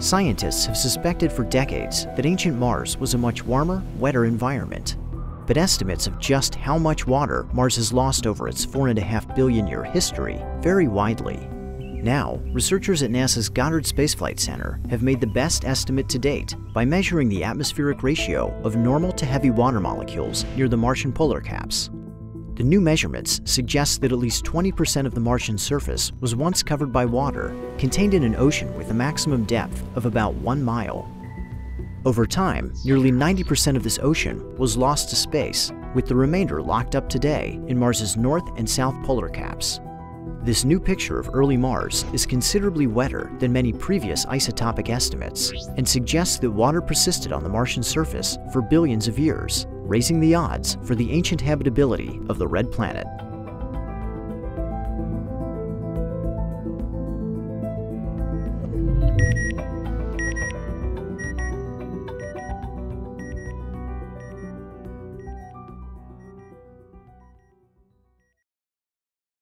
Scientists have suspected for decades that ancient Mars was a much warmer, wetter environment. But estimates of just how much water Mars has lost over its 4.5 billion year history vary widely. Now, researchers at NASA's Goddard Space Flight Center have made the best estimate to date by measuring the atmospheric ratio of normal to heavy water molecules near the Martian polar caps. The new measurements suggest that at least 20% of the Martian surface was once covered by water, contained in an ocean with a maximum depth of about one mile. Over time, nearly 90% of this ocean was lost to space, with the remainder locked up today in Mars's north and south polar caps. This new picture of early Mars is considerably wetter than many previous isotopic estimates and suggests that water persisted on the Martian surface for billions of years, raising the odds for the ancient habitability of the red planet.